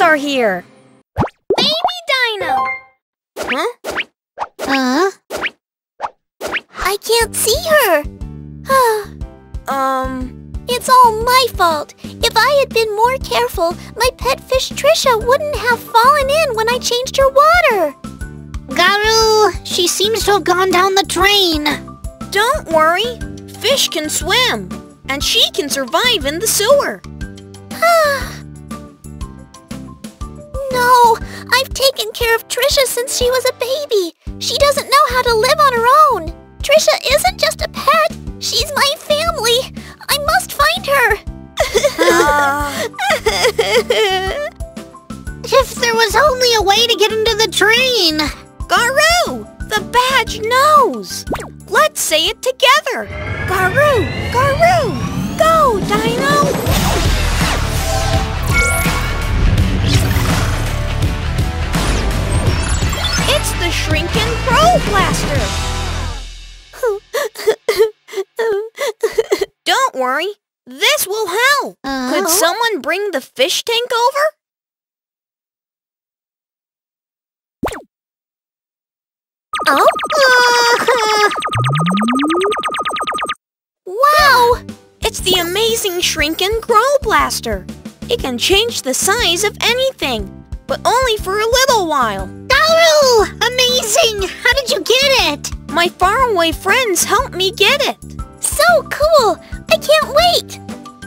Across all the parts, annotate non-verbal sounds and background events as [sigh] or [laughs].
are here! Baby dino! Huh? Huh? I can't see her. [sighs] Um, it's all my fault. If I had been more careful, my pet fish Trisha wouldn't have fallen in when I changed her water. Garu, she seems to have gone down the drain. don't worry. Fish can swim, and she can survive in the sewer. [sighs] [sighs] No, I've taken care of Trisha since she was a baby. She doesn't know how to live on her own. Trisha isn't just a pet. She's my family. I must find her. Uh, If there was only a way to get into the train. Garu! The badge knows! Let's say it together! Garu! Garu! Shrinking Crow Blaster! Don't worry, this will help! Could Uh, someone bring the fish tank over? Oh? wow! It's the amazing Shrink and Grow Blaster. It can change the size of anything, but only for a little while. Amazing! How did you get it? My faraway friends helped me get it. So cool! I can't wait!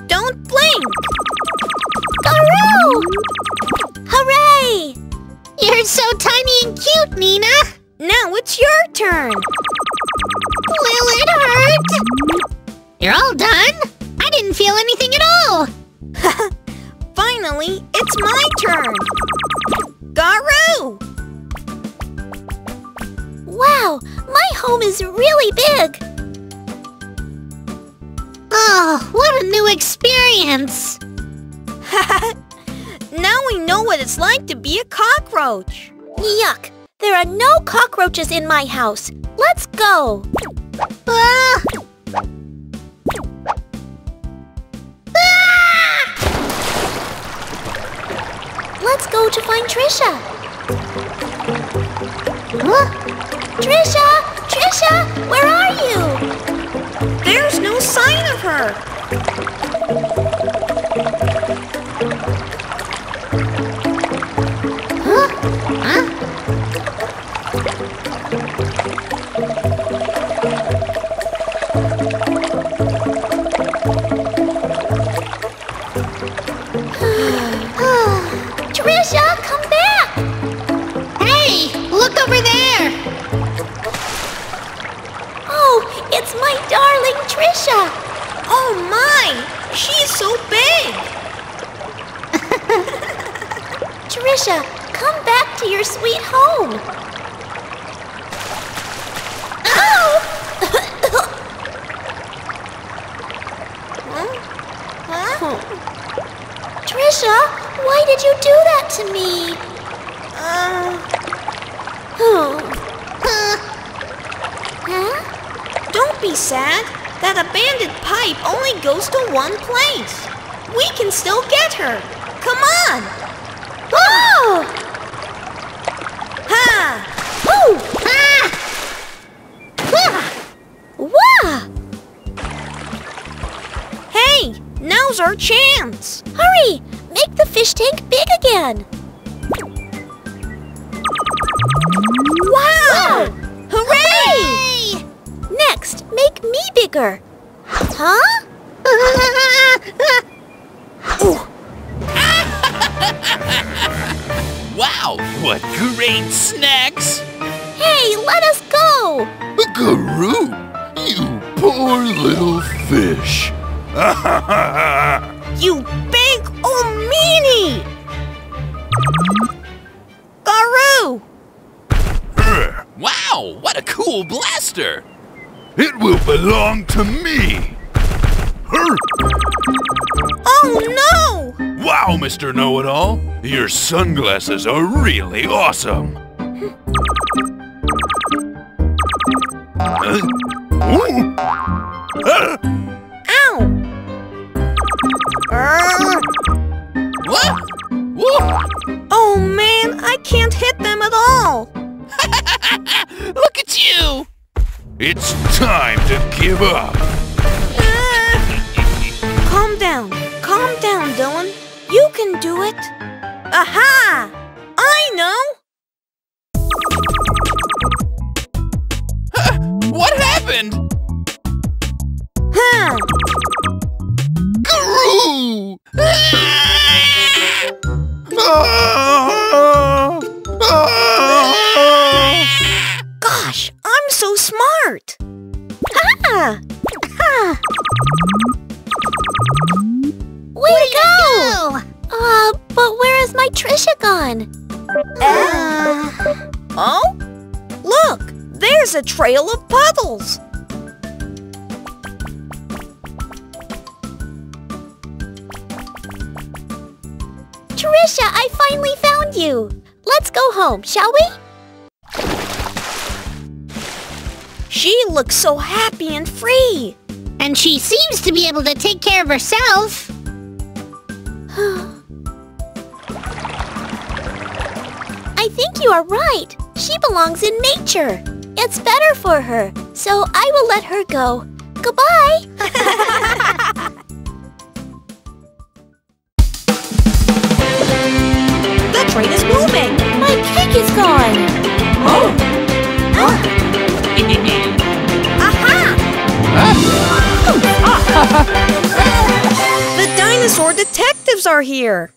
Don't blink! Garoo! Hooray! You're so tiny and cute, Nina. Now it's your turn. Will it hurt? You're all done? I didn't feel anything at all. [laughs] Finally, it's my turn. Garu! Wow, my home is really big. Oh, what a new experience. [laughs] now we know what it's like to be a cockroach. Yuck! There are no cockroaches in my house. Let's go. Ah! Let's go to find Trisha. Huh? Trisha! Trisha! Where are you? There's no sign of her. My darling Trisha. Oh my! She's so big! [laughs] Trisha, come back to your sweet home. Ow! Huh? Trisha, why did you do that to me? Uh, Oh. Huh? Huh? don't be sad. That abandoned pipe only goes to one place. We can still get her. Come on! Oh! Ha! Oh! Ah! Wah! Hey, now's our chance. Hurry! Make the fish tank big again. Next, make me bigger. Huh? [laughs] Wow, what great snacks! Hey, let us go! Guru, you poor little fish. [laughs] You big old meanie! Garu! wow, what a cool blaster! It will belong to me. Oh no! Wow, Mr. Know-It-All, your sunglasses are really awesome. Uh, It's time to give up. [laughs] Calm down. Calm down, Dylan. You can do it. Aha! I know! So smart! Ah! Ah! Way to go! Uh, but where is my Trisha gone? Uh, oh? Look! There's a trail of puddles! Trisha, I finally found you! Let's go home, shall we? She looks so happy and free! And she seems to be able to take care of herself. [gasps] I think you are right. She belongs in nature. It's better for her, so I will let her go. Goodbye! [laughs] The train is moving! My cake is gone! Oh! Aha! [laughs] the dinosaur detectives are here!